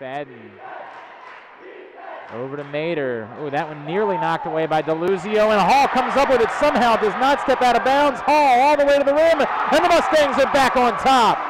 McFadden. Over to Mater. Oh, that one nearly knocked away by Deluzio, and Hall comes up with it somehow, does not step out of bounds. Hall all the way to the rim, and the Mustangs are back on top.